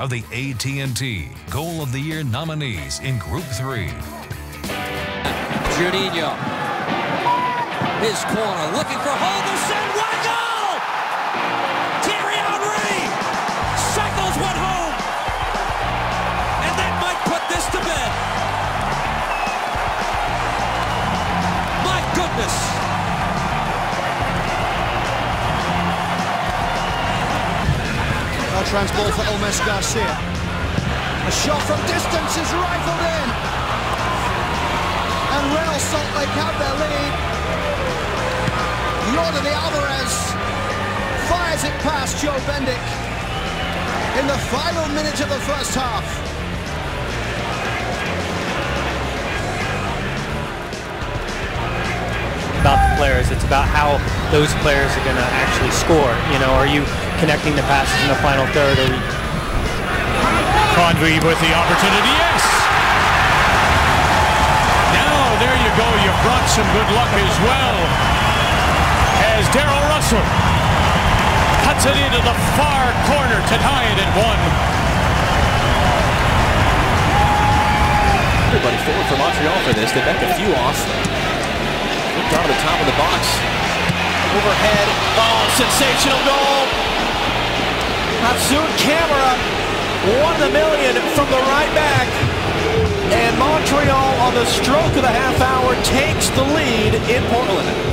of the AT&T Goal of the Year nominees in Group 3. Juninho. His corner, looking for Holgersson. Ball for Olmes Garcia. A shot from distance is rifled in. And Real Salt Lake have their lead. Yordany Alvarez fires it past Joe Bendik in the final minute of the first half. About the players, it's about how those players are going to actually score. You know, are you connecting the passes in the final third? Are you... Convey with the opportunity, yes! Now, there you go, you brought some good luck as well. As Darel Russell cuts it into the far corner to tie it at one. Everybody forward for Montreal for this. They back a few off. Looked out of the top of the box. Overhead. Oh, sensational goal. Hassoun Camara, of the million from the right back. And Montreal on the stroke of the half hour takes the lead in Portland.